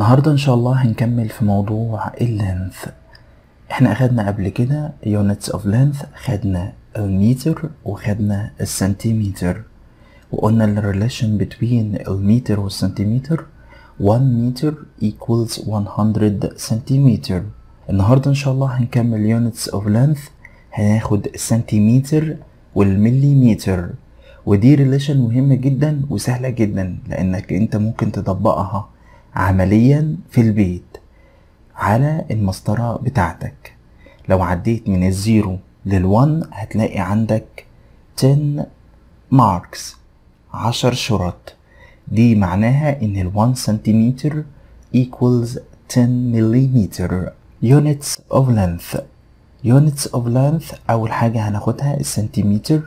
النهاردة إن شاء الله هنكمل في موضوع ال length. إحنا أخدنا قبل كده units of length خدنا المتر وخدنا السنتيمتر وقلنا ال relation between المتر والسنتيمتر 1 meter equals 100 سنتيمتر النهاردة إن شاء الله هنكمل units of length هناخد السنتيمتر والمليمتر ودي relation مهمة جدا وسهلة جدا لأنك أنت ممكن تطبقها. عمليا في البيت على المسطرة بتاعتك. لو عديت من ال zero لل one هتلاقي عندك 10 marks عشر شرط. دي معناها إن ال1 سنتيمتر equals 10 مليمتر units of length. Units of length أول حاجة هناخدها السنتيمتر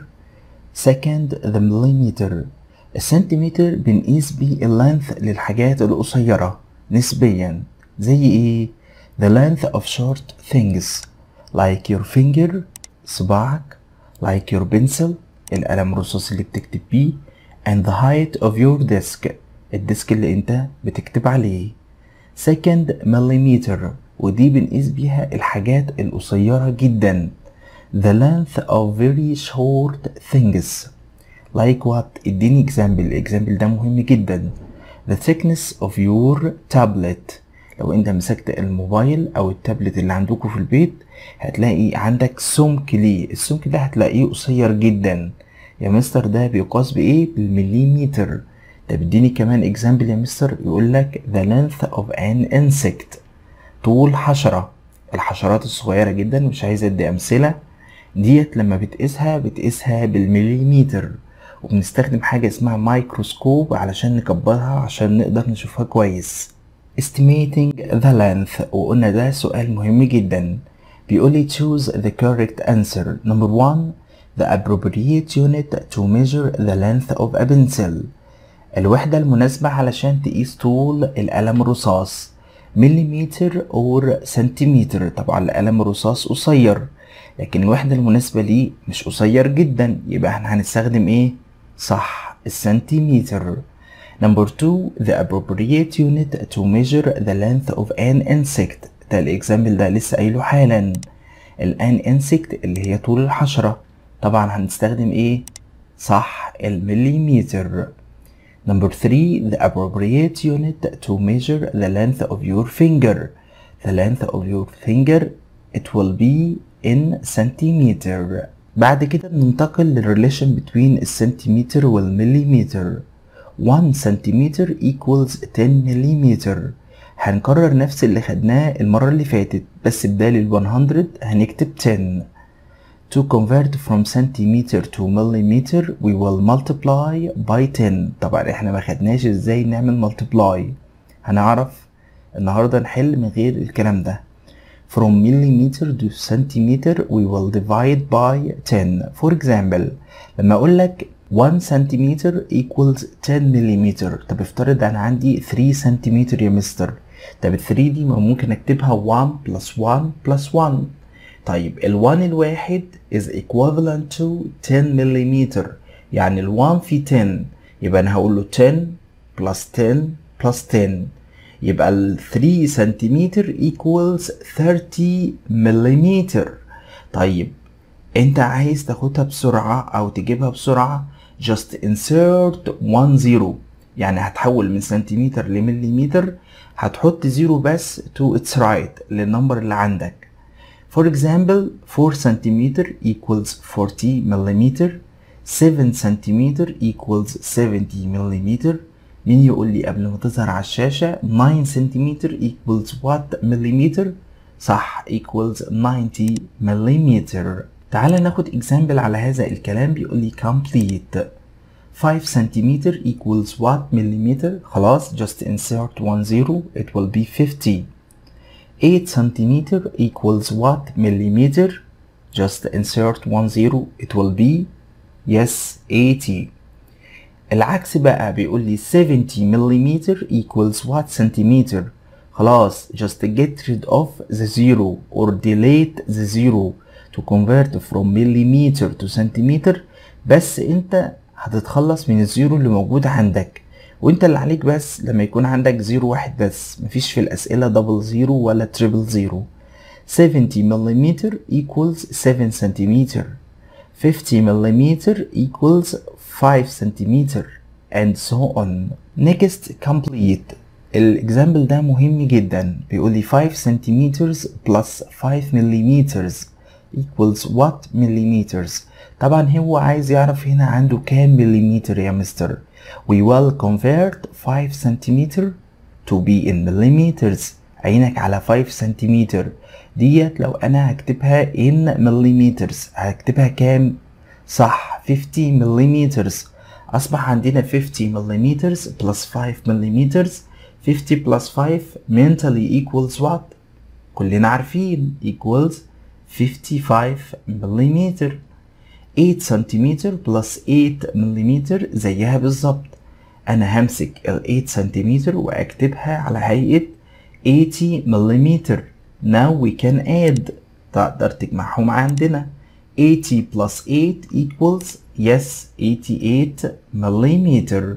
second the millimeter. السنتيمتر بنقيس بيه ال length للحاجات القصيرة نسبيا. زي إيه؟ The length of short things like your finger صباعك like your pencil القلم الرصاص اللي بتكتب بيه and the height of your desk ال desk اللي أنت بتكتب عليه. Second millimeter ودي بنقيس بيها الحاجات القصيرة جدا. The length of very short things. Like what? اديني example. ال example ده مهم جدا. The thickness of your tablet. لو انت مسكت الموبايل أو التابلت اللي عندكم في البيت هتلاقي عندك سمك ليه؟ السمك ده هتلاقيه قصير جدا. يا مستر ده بيقاس بإيه؟ بالمليمتر. ده بيديني كمان example يا مستر. يقول لك the length of an insect. طول حشرة. الحشرات الصغيرة جدا مش عايز ادي أمثلة. ديت لما بتقيسها بتقيسها بالمليمتر. وبنستخدم حاجة اسمها مايكروسكوب علشان نكبرها عشان نقدر نشوفها كويس. Estimating the length وقلنا ده سؤال مهم جدا. بيقولي choose the correct answer. Number one the appropriate unit to measure the length of a pencil. الوحدة المناسبة علشان تقيس طول القلم الرصاص. مليمتر or سنتيمتر طبعا القلم الرصاص قصير لكن الوحدة المناسبة ليه مش قصير جدا. يبقى إحنا هنستخدم إيه؟ صح السنتيمتر Number two, the appropriate unit to measure the length of an insect. ده الإكزامبل ده لسه قايله حالا. الان insect اللي هي طول الحشرة. طبعا هنستخدم إيه؟ صح المليمتر. Number three, the appropriate unit to measure the length of your finger. The length of your finger it will be in centimeter. بعد كده بننتقل لل relation between السنتيمتر والمليمتر. 1 سنتيمتر equals 10 مليمتر هنكرر نفس اللي خدناه المرة اللي فاتت بس بدال ال 100 هنكتب 10 To convert from centimeter to millimeter we will multiply by 10 طبعا إحنا ما خدناش إزاي نعمل multiply. هنعرف النهاردة نحل من غير الكلام ده. From millimeter to centimeter we will divide by 10 For example لما أقول لك 1 سنتيمتر equals 10 مليمتر طب افترض أنا عندي 3 سنتيمتر يا مستر طب ال 3 دي ممكن أكتبها 1 plus 1 plus 1 طيب ال 1 الواحد is equivalent to 10 مليمتر يعني ال 1 في 10 يبقى أنا هقول له 10 plus 10 plus 10 يبقى ال 3 سنتيمتر equals 30 مليمتر طيب انت عايز تاخدها بسرعة أو تجيبها بسرعة just insert one zero. يعني هتحول من سنتيمتر لمليمتر هتحط zero بس to its right لل number اللي عندك. For example 4 سنتيمتر equals 40 مليمتر 7 سنتيمتر equals 70 مليمتر مين يقول لي قبل ما تظهر على الشاشة 9 سنتيمتر equals what مليمتر صح equals 90 مليمتر تعال ناخد example على هذا الكلام بيقول لي complete. 5 سنتيمتر equals what مليمتر خلاص just insert one zero it will be 50 8 سنتيمتر equals what مليمتر just insert one zero it will be yes 80 العكس بقى بيقول لي 70 مليمتر equals what سنتيمتر خلاص just get rid of the zero or delete the zero to convert from millimeter to centimeter. بس انت هتتخلص من ال zero اللي موجود عندك. وانت اللي عليك بس لما يكون عندك zero واحد بس. مفيش في الأسئلة double zero ولا triple zero 70 millimeter equals 7 centimeter. 50 millimeter equals 5 centimeter and so on next complete الاكزامبل ده مهم جدا بيقول لي 5 centimeters plus 5 millimeters equals what millimeters طبعا هو عايز يعرف هنا عنده كام مليمتر يا مستر we will convert 5 centimeter to be in millimeters عينك على 5 سنتيمتر ديت لو انا هكتبها in millimeters هكتبها كام صح 50 millimeters. أصبح عندنا 50 millimeters plus 5 millimeters. 50 plus 5 mentally equals what كلنا عارفين equals 55 millimeter. 8 سنتيمتر plus 8 مليمتر زيها بالظبط أنا همسك ال 8 سنتيمتر وأكتبها على هيئة 80 مليمتر now we can add. تقدر تجمعهم عندنا. 80 plus 8 equals yes 88 مليمتر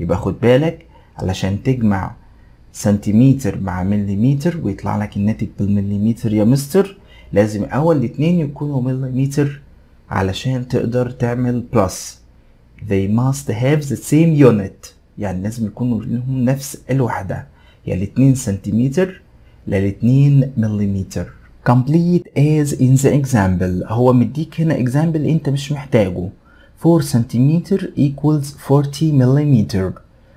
يبقى خد بالك علشان تجمع سنتيمتر مع مليمتر ويطلع لك الناتج بالمليمتر يا مستر. لازم أول الاتنين يكونوا مليمتر علشان تقدر تعمل بلس they must have the same unit. يعني لازم يكونوا لهم نفس الوحدة. يا الاتنين سنتيمتر لا الاتنين مليمتر. Complete as in the example. هو مديك هنا example انت مش محتاجه. 4 سنتيمتر equals 40 مليمتر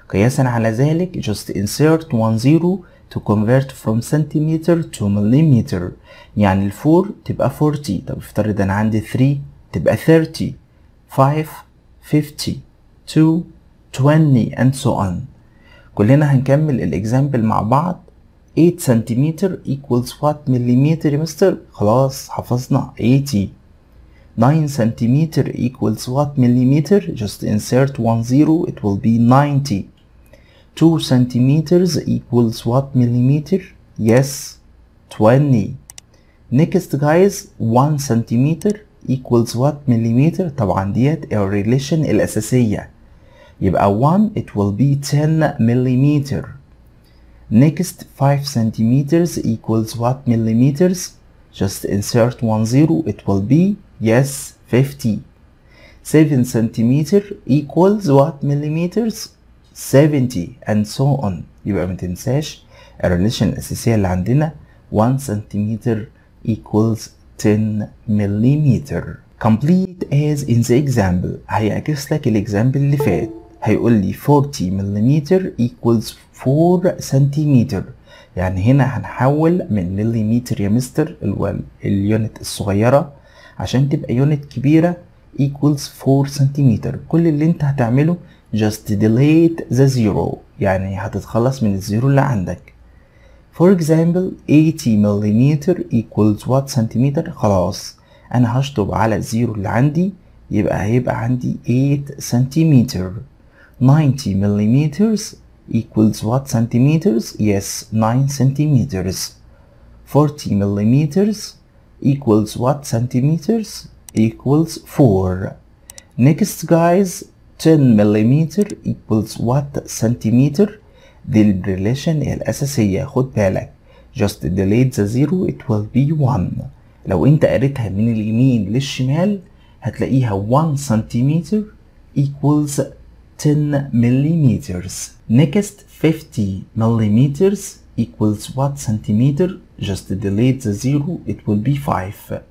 قياسا على ذلك just insert one zero to convert from centimeter to millimeter. يعني الفور تبقى 40 طب افترض أنا عندي 3 تبقى 30 5 50 2 20 and so on. كلنا هنكمل الاكزامبل مع بعض. 8 سنتيمتر equals what مليمتر يا مستر خلاص حفظنا 80 9 سنتيمتر equals what millimeter just insert one zero it will be 90 2 centimeters equals what millimeter yes 20 next guys 1 centimeter equals what millimeter طبعا ديت الريليشن الأساسية يبقى 1 it will be 10 millimeter next 5 centimeters equals what millimeters just insert one zero it will be yes 50 7 centimeter equals what millimeters 70 and so on يبقى ما تنساش الريليشن الأساسية اللي عندنا 1 centimeter equals 10 millimeter complete as in the example هيعكس لك الاكزامبل اللي فات هيقول لي 40 millimeter equals 4 سنتيمتر يعني هنا هنحول من مليمتر يا مستر ال unit الصغيرة عشان تبقى unit كبيرة equals 4 سنتيمتر كل اللي انت هتعمله just delete the zero. يعني هتتخلص من ال zero اللي عندك. For example 80 millimeter equals what سنتيمتر خلاص. أنا هشطب على ال zero اللي عندي يبقى هيبقى عندي 8 سنتيمتر 90 millimeters equals what centimeters yes 9 centimeters 40 millimeters equals what centimeters equals 4 next guys 10 millimeter equals what centimeter دي الريليشن الأساسية خد بالك just delete the zero it will be 1 لو انت قريتها من اليمين للشمال هتلاقيها 1 centimeter equals 10 millimeters next 50 millimeters equals what centimeter just delete the zero it will be 5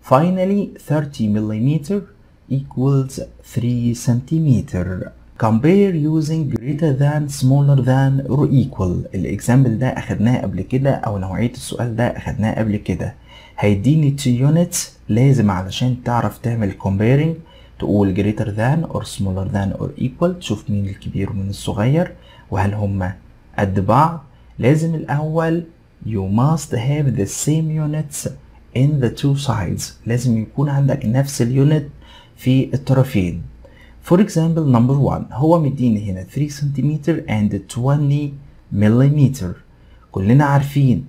finally 30 millimeter equals 3 centimeter compare using greater than smaller than or equal الاكزامبل ده اخدناه قبل كده أو نوعية السؤال ده اخدناه قبل كده هيديني 2 units لازم علشان تعرف تعمل comparing تقول greater than or smaller than or equal تشوف مين الكبير ومين الصغير وهل هما قد بعض لازم الأول you must have the same units in the two sides. لازم يكون عندك نفس ال unit في الطرفين. For example number one هو مديني هنا 3 سنتيمتر and 20 مليمتر كلنا عارفين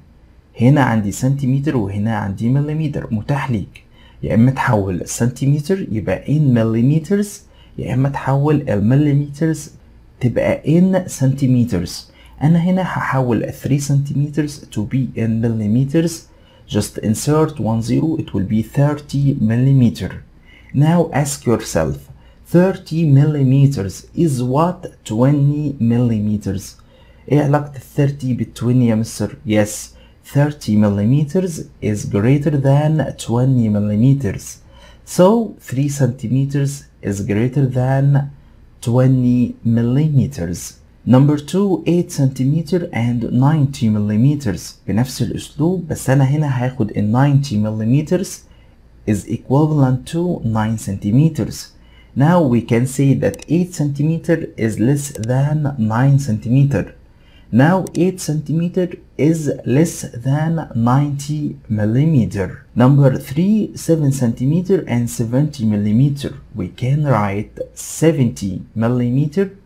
هنا عندي سنتيمتر وهنا عندي مليمتر متاح ليك. يا إما تحول سنتيمتر يبقى إن millimeters يا إما تحول ال millimeters تبقى in centimeters أنا هنا هحول 3 centimeter to be in millimeters just insert 10 it will be 30 millimeter. Now ask yourself 30 millimeters is what? 20 millimeters. إيه علاقة 30 بال 20 يا مستر؟ Yes. 30 millimeters is greater than 20 millimeters so 3 centimeters is greater than 20 millimeters Number 2 8 centimeter and 90 millimeters بنفس الأسلوب بس أنا هنا هاخد ال 90 millimeters is equivalent to 9 centimeters. Now we can say that 8 centimeter is less than 9 centimeter. Now 8 centimeter is less than 90 millimeter. Number 3 7 centimeter and 70 millimeter. We can write 70 millimeter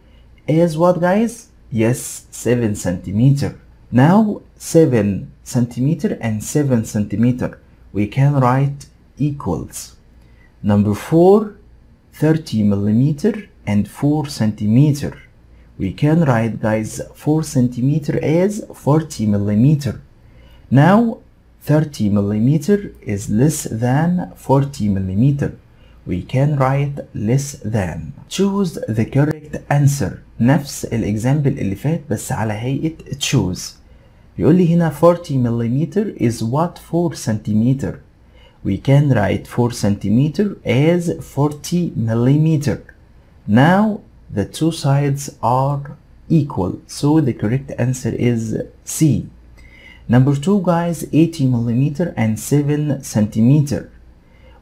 is what guys? Yes, 7 centimeter. Now 7 centimeter and 7 centimeter. We can write equals. Number 4 30 millimeter and 4 centimeter We can write guys 4 centimeter as 40 millimeter. Now 30 millimeter is less than 40 millimeter. We can write less than. Choose the correct answer. نفس الاكزامبل اللي فات بس على هيئة choose. يقول لي هنا 40 millimeter is what 4 centimeter. We can write 4 centimeter as 40 millimeter. Now the two sides are equal. So the correct answer is C. Number two guys 80 millimeter and 7 centimeter.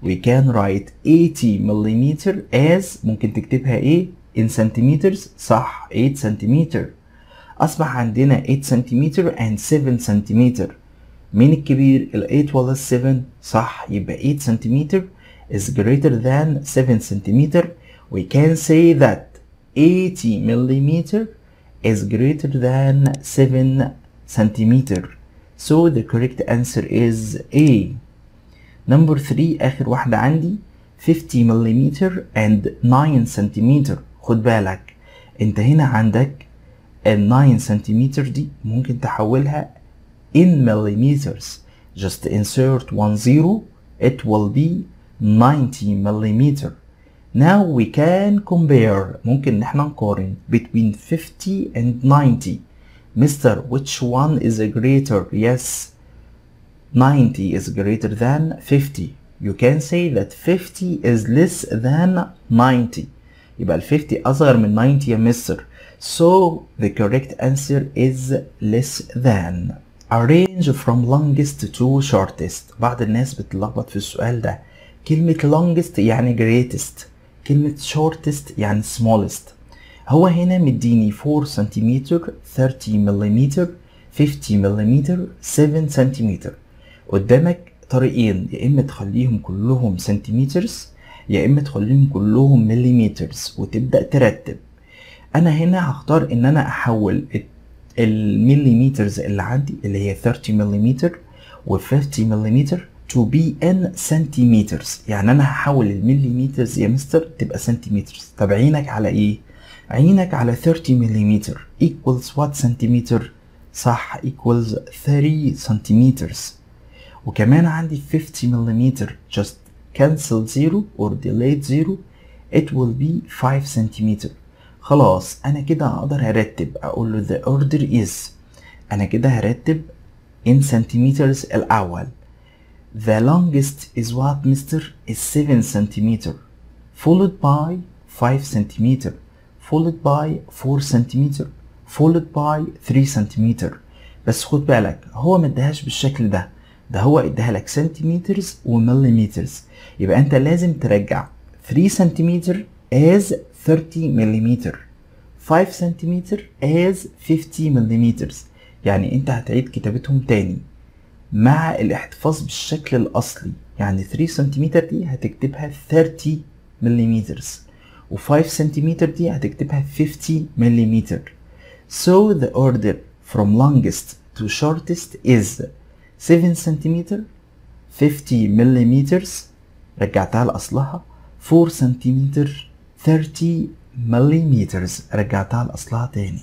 We can write 80 millimeter as ممكن تكتبها ايه in centimeters صح 8 centimeter أصبح عندنا 8 centimeter and 7 centimeter مين الكبير ال 8 ولا ال 7 صح يبقى 8 centimeter is greater than 7 centimeter we can say that 80 millimeter is greater than 7 centimeter so the correct answer is A number 3 آخر واحدة عندي 50 millimeter and 9 centimeter خد بالك انت هنا عندك ال 9 centimeter دي ممكن تحولها in millimeters just insert one zero it will be 90 millimeter now we can compare ممكن نحن نقارن between 50 and 90 Mister which one is greater yes 90 is greater than 50 you can say that 50 is less than 90 يبقى ال 50 أصغر من 90 يا مستر so the correct answer is less than arrange from longest to shortest بعض الناس بتلخبط في السؤال ده كلمة longest يعني greatest كلمة shortest يعني smallest. هو هنا مديني 4 سنتيمتر 30 مليمتر 50 مليمتر 7 سنتيمتر قدامك طريقين يا إما تخليهم كلهم centimeters يا إما تخليهم كلهم millimeters وتبدأ ترتب. أنا هنا هختار إن أنا أحول ال millimeters اللي عندي اللي هي 30 مليمتر و 50 مليمتر to be in centimeters. يعني أنا هحول ال millimeters يا مستر تبقى centimeters طب عينك على إيه؟ عينك على 30 مليمتر equals what سنتيمتر صح equals 3 سنتيمترز وكمان عندي 50 مليمتر just cancel zero or delete zero. It will be 5 سنتيمتر خلاص أنا كده أقدر ارتب أقول له the order is. أنا كده هرتب in centimeters الأول. The longest is what mister? Is 7 centimeter. Followed by 5 centimeter. Followed by 4 centimeter. Followed by 3 centimeter. بس خد بالك هو ما ادهاش بالشكل ده. ده هو اداها لك centimeters و millimeters. يبقى انت لازم ترجع 3 سنتيمتر as 30 مليمتر 5 سنتيمتر as 50 مليمتر يعني انت هتعيد كتابتهم تاني. مع الاحتفاظ بالشكل الأصلي. يعني 3 سنتيمتر دي هتكتبها 30 مليمتر و5 سنتيمتر دي هتكتبها 50 مليمتر so the order from longest to shortest is 7 سنتيمتر 50 مليمتر رجعتها لأصلها 4 سنتيمتر 30 millimeters رجعتها لأصلها تاني.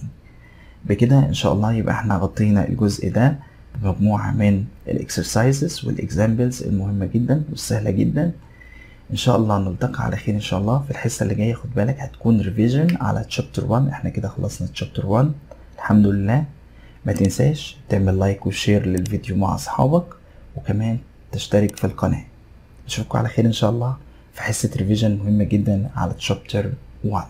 بكده إن شاء الله يبقى إحنا غطينا الجزء ده. بمجموعة من ال exercises وال examples المهمة جدا والسهلة جدا. إن شاء الله نلتقي على خير إن شاء الله. في الحصة اللي جاية خد بالك هتكون revision على chapter 1 إحنا كده خلصنا chapter 1 الحمد لله. ما تنساش تعمل like و share للفيديو مع أصحابك وكمان تشترك في القناة. أشوفكم على خير إن شاء الله في حصة revision مهمة جدا على chapter 1